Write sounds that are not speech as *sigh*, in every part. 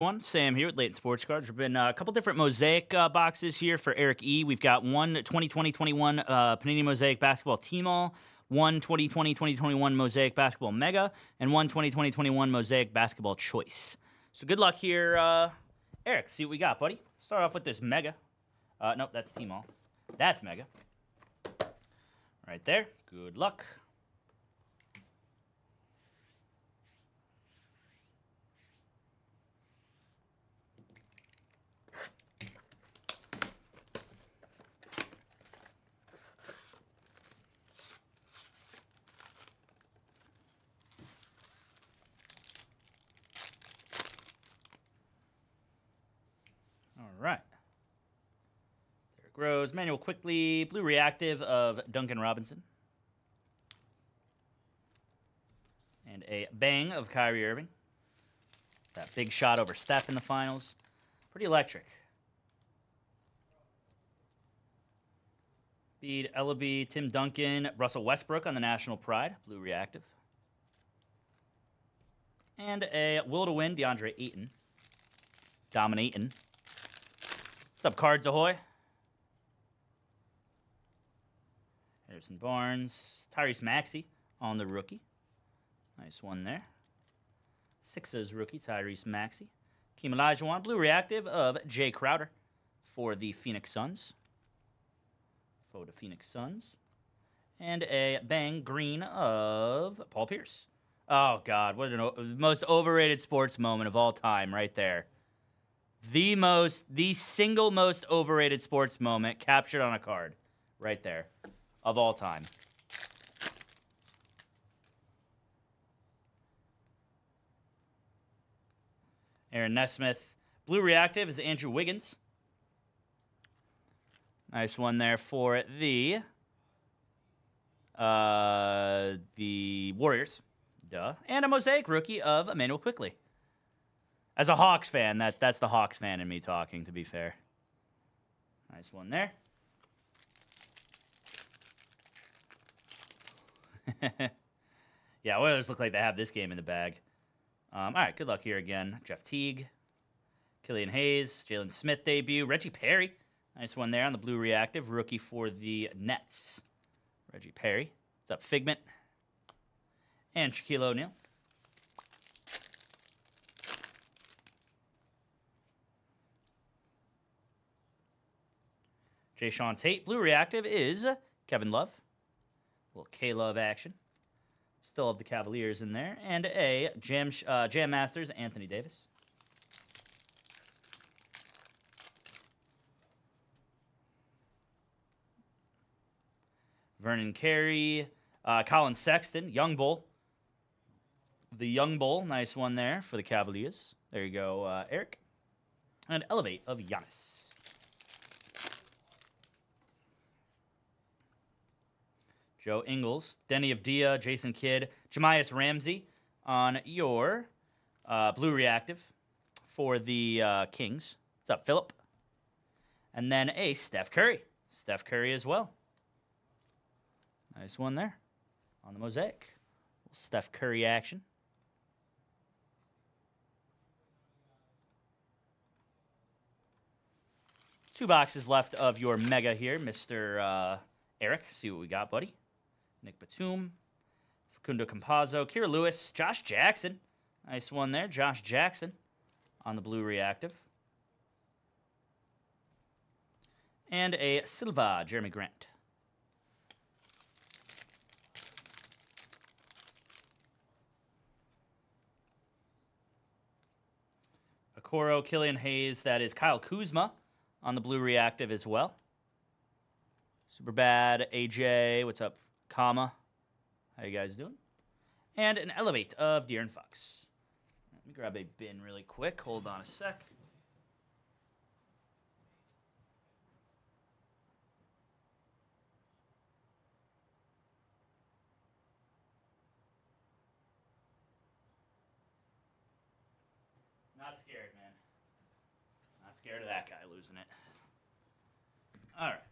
One Sam here with Layton Sports Cards. There've been uh, a couple different mosaic uh, boxes here for Eric E. We've got one 2020-21 uh, Panini Mosaic Basketball T-Mall, one 2020-2021 Mosaic Basketball Mega, and one 2020-21 Mosaic Basketball Choice. So good luck here, uh, Eric. See what we got, buddy. Start off with this Mega. Uh, nope, that's T-Mall. That's Mega. Right there. Good luck. All right. There it grows. Immanuel Quickley. Blue reactive of Duncan Robinson. And a bang of Kyrie Irving. That big shot over Steph in the finals. Pretty electric. Bead, Ellaby, Tim Duncan, Russell Westbrook on the National Pride. Blue reactive. And a will to win, DeAndre Ayton. Dominating. What's up, Cards Ahoy? Harrison Barnes. Tyrese Maxey on the rookie. Nice one there. Sixers rookie, Tyrese Maxey. Keem Olajuwon, blue reactive of Jae Crowder for the Phoenix Suns. Photo Phoenix Suns. And a bang green of Paul Pierce. Oh, God. What an most overrated sports moment of all time, right there the most the single most overrated sports moment captured on a card right there of all time. Aaron nesmith. Blue reactive is andrew wiggins. Nice one there for the uh the warriors. Duh. And a mosaic rookie of Immanuel Quickley. As a Hawks fan, that that's the Hawks fan in me talking. To be fair, nice one there. *laughs* yeah, Oilers look like they have this game in the bag. Um, all right, good luck here again. Jeff Teague, Killian Hayes, Jalen Smith debut, Reggie Perry, nice one there on the blue reactive rookie for the Nets. Reggie Perry, what's up, Figment, and Shaquille O'Neal. Jae'Sean Tate. Blue reactive is Kevin Love. Little K Love action. Still have the Cavaliers in there. And a Jam, uh, Jam Masters, Anthony Davis. Vernon Carey. Uh, Collin Sexton, Young Bull. The Young Bull, nice one there for the Cavaliers. There you go, uh, Eric. And Elevate of Giannis. Joe Ingles, Deni Avdija, Jason Kidd, Jahmi'us Ramsey on your uh, blue reactive for the uh, Kings. What's up, Philip? And then a Steph Curry. Steph Curry as well. Nice one there on the mosaic. Steph Curry action. Two boxes left of your mega here, Mr. Uh, Eric. See what we got, buddy. Nick Batum, Facundo Campazzo, Kira Lewis, Josh Jackson. Nice one there. Josh Jackson on the blue reactive. And a Silva, Jerami Grant. Okoro, Killian Hayes, that is Kyle Kuzma on the blue reactive as well. Super bad, AJ, what's up, comma? How you guys doing? And an elevate of De'Aaron Fox. Let me grab a bin really quick. Hold on a sec. Not scared, man. Not scared of that guy losing it. All right.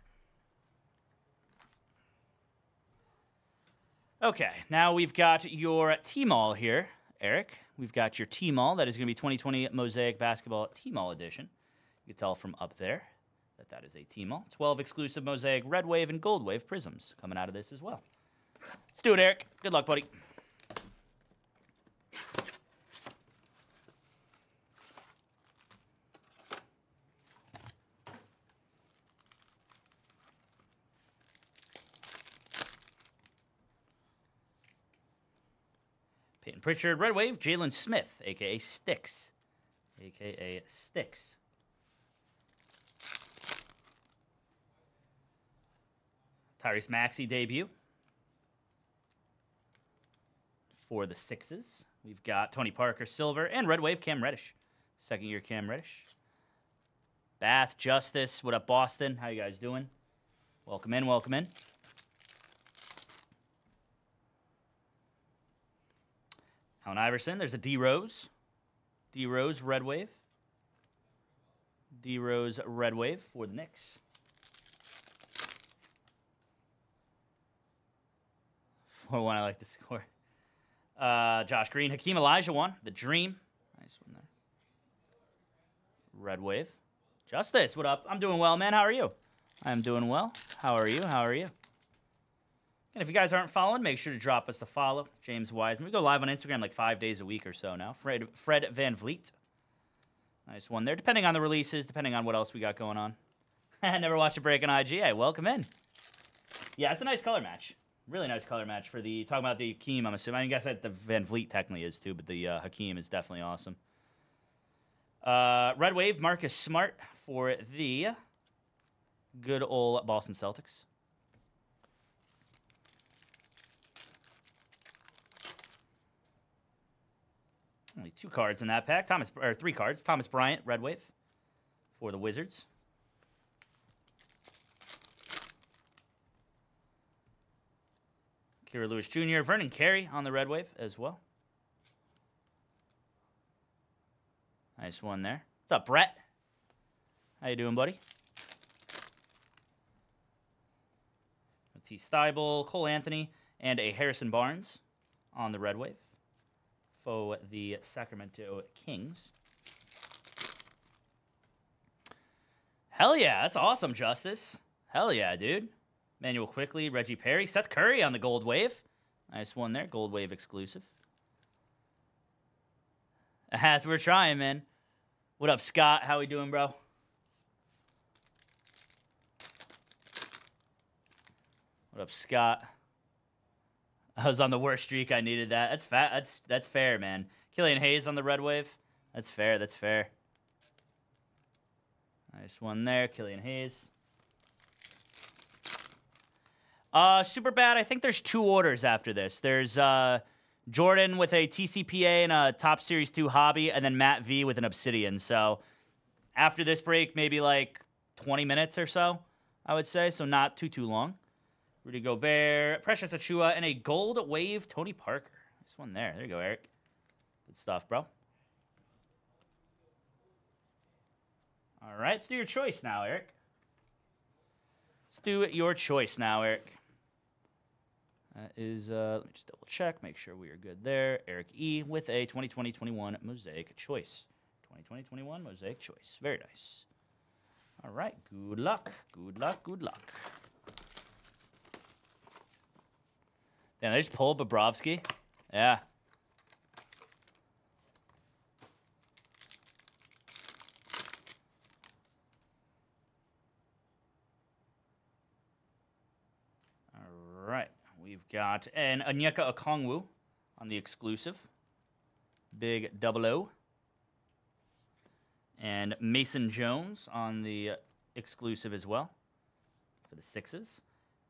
Okay, now we've got your T-Mall here, Eric. we've got your T-Mall. That is going to be 2020 Mosaic Basketball T-Mall Edition. You can tell from up there that that is a T-Mall. 12 exclusive Mosaic Red Wave and Gold Wave prisms coming out of this as well. Let's do it, Eric. Good luck, buddy. Payton Pritchard, Red Wave, Jalen Smith, aka Sticks, aka Sticks. Tyrese Maxey debut for the Sixes. We've got Tony Parker, Silver, and Red Wave Cam Reddish. Second year Cam Reddish. Bath, Justice, what up, Boston? How you guys doing? Welcome in, welcome in. Allen Iverson. There's a D Rose. D Rose, Red Wave. D Rose, Red Wave for the Knicks. *laughs* Four one. I like the score. Uh, Josh Green, Hakeem Elijah Olajuwon, the Dream. Nice one there. Red Wave. Justice, what up? I'm doing well, man. How are you? I'm doing well. How are you? How are you? And if you guys aren't following, make sure to drop us a follow. James Wiseman. We go live on Instagram like five days a week or so now. Fred Fred VanVleet. Nice one there. Depending on the releases, depending on what else we got going on. *laughs* I never watched a break on IGA. Welcome in. Yeah, it's a nice color match. Really nice color match for the talking about the Hakeem. I'm assuming. I guess that the VanVleet technically is too, but the uh, Hakeem is definitely awesome. Uh, Red Wave, Marcus Smart for the good old Boston Celtics. Only two cards in that pack. Thomas or three cards. Thomas Bryant, Red Wave, for the Wizards. Kira Lewis Jr., Vernon Carey on the Red Wave as well. Nice one there. What's up, Brett? How you doing, buddy? Matisse Thybulle, Cole Anthony, and a Harrison Barnes on the Red Wave for the Sacramento Kings. Hell yeah, that's awesome, Justice. Hell yeah, dude. Immanuel Quickley, Reggie Perry, Seth Curry on the Gold Wave. Nice one there, Gold Wave exclusive. *laughs* That's we're trying, man. What up, Scott? How we doing, bro? What up, Scott? *laughs* I was on the worst streak. I needed that. That's fat. That's that's fair, man. Killian Hayes on the red wave. That's fair. That's fair. Nice one there, Killian Hayes. Uh, super bad. I think there's two orders after this. There's uh, Jordan with a TCPA and a Topps Series 2 hobby, and then Matt V with an Obsidian. So after this break, maybe like 20 minutes or so, I would say. So not too, too long. Rudy Gobert, Precious Achiuwa, and a gold wave Tony Parker. Nice one there. There you go, Eric. Good stuff, bro. All right, let's do your choice now, Eric. Let's do it your choice now, Eric. That is, uh, let me just double check, make sure we are good there. Eric E. with a 2020-21 Mosaic Choice. 2020-21 Mosaic Choice. Very nice. All right, good luck, good luck, good luck. Damn, they just pulled Bobrovsky. Yeah. All right. We've got an Onyeka Okongwu on the exclusive. Big double O. And Mason Jones on the exclusive as well for the Sixes.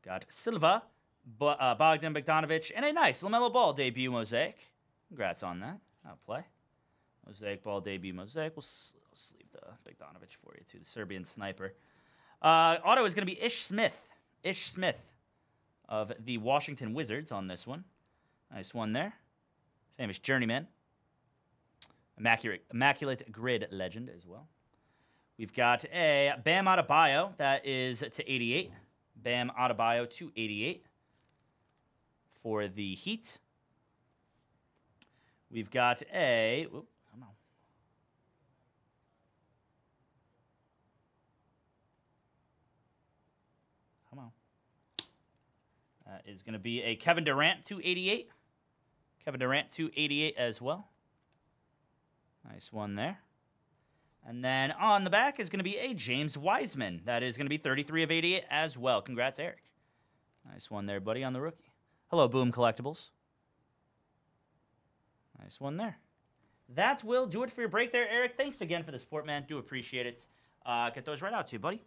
Got Silva uh, Bogdan Bogdanovic, and a nice LaMelo Ball debut mosaic. Congrats on that. I'll play. Mosaic Ball debut mosaic. We'll, we'll sleeve the Bogdanovic for you, too. The Serbian sniper. Uh, auto is going to be Ish Smith. Ish Smith of the Washington Wizards on this one. Nice one there. Famous journeyman. Immaculate, immaculate grid legend as well. We've got a Bam Adebayo. That is to 88. Bam Adebayo to 88 for the Heat. We've got a. Whoop, come on. Is going to be a Kevin Durant 288. Kevin Durant 288 as well. Nice one there. And then on the back is going to be a James Wiseman. That is going to be 33 of 88 as well. Congrats, Eric. Nice one there, buddy, on the rookie. Hello, Boom Collectibles. Nice one there. That will do it for your break there, Eric. Thanks again for the support, man. Do appreciate it. Uh, get those right out to you, buddy.